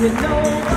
You know